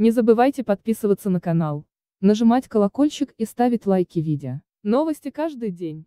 Не забывайте подписываться на канал, нажимать колокольчик и ставить лайки видео. Новости каждый день.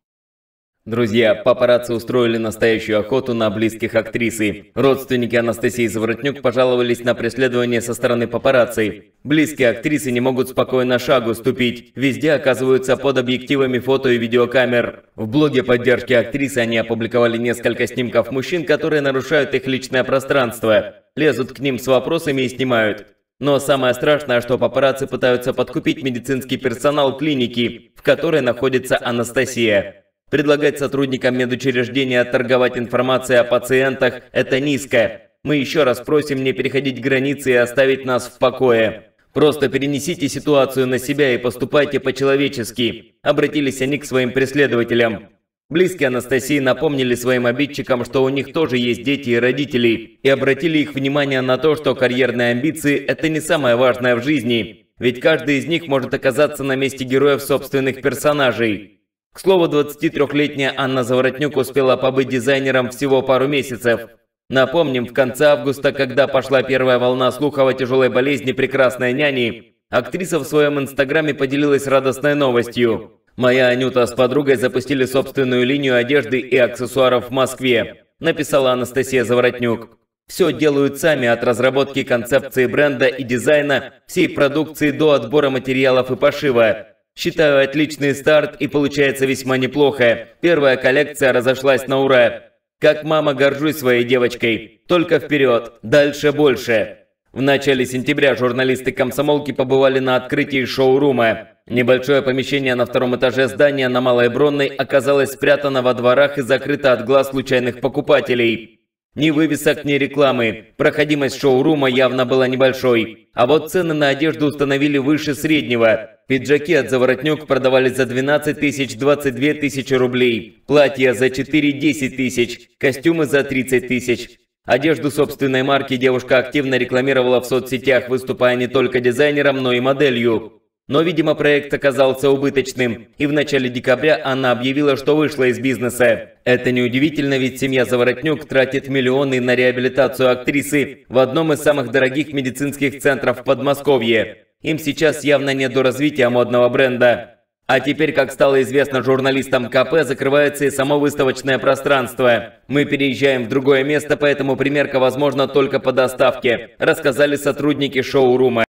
Друзья, папарацци устроили настоящую охоту на близких актрисы. Родственники Анастасии Заворотнюк пожаловались на преследование со стороны папарацци. Близкие актрисы не могут спокойно шагу ступить. Везде оказываются под объективами фото и видеокамер. В блоге поддержки актрисы они опубликовали несколько снимков мужчин, которые нарушают их личное пространство. Лезут к ним с вопросами и снимают. Но самое страшное, что папарацци пытаются подкупить медицинский персонал клиники, в которой находится Анастасия. Предлагать сотрудникам медучреждения торговать информацией о пациентах – это низко. Мы еще раз просим не переходить границы и оставить нас в покое. Просто перенесите ситуацию на себя и поступайте по-человечески. Обратились они к своим преследователям. Близкие Анастасии напомнили своим обидчикам, что у них тоже есть дети и родители, и обратили их внимание на то, что карьерные амбиции – это не самое важное в жизни, ведь каждый из них может оказаться на месте героев собственных персонажей. К слову, 23-летняя Анна Заворотнюк успела побыть дизайнером всего пару месяцев. Напомним, в конце августа, когда пошла первая волна слухов о тяжелой болезни прекрасной няни, актриса в своем инстаграме поделилась радостной новостью. «Моя Анюта с подругой запустили собственную линию одежды и аксессуаров в Москве», написала Анастасия Заворотнюк. Все делают сами от разработки концепции бренда и дизайна всей продукции до отбора материалов и пошива. Считаю отличный старт и получается весьма неплохо. Первая коллекция разошлась на ура. Как мама горжусь своей девочкой. Только вперед, дальше больше. В начале сентября журналисты комсомолки побывали на открытии шоурума. Небольшое помещение на втором этаже здания на Малой Бронной оказалось спрятано во дворах и закрыто от глаз случайных покупателей. Ни вывесок, ни рекламы. Проходимость шоурума явно была небольшой. А вот цены на одежду установили выше среднего. Пиджаки от Заворотнюк продавались за 12 тысяч 22 тысячи рублей. Платья за 4-10 тысяч. Костюмы за 30 тысяч. Одежду собственной марки девушка активно рекламировала в соцсетях, выступая не только дизайнером, но и моделью. Но, видимо, проект оказался убыточным, и в начале декабря она объявила, что вышла из бизнеса. Это неудивительно, ведь семья Заворотнюк тратит миллионы на реабилитацию актрисы в одном из самых дорогих медицинских центров Подмосковье. Им сейчас явно не до развития модного бренда. А теперь, как стало известно журналистам КП, закрывается и само выставочное пространство. Мы переезжаем в другое место, поэтому примерка возможна только по доставке, рассказали сотрудники шоу-рума.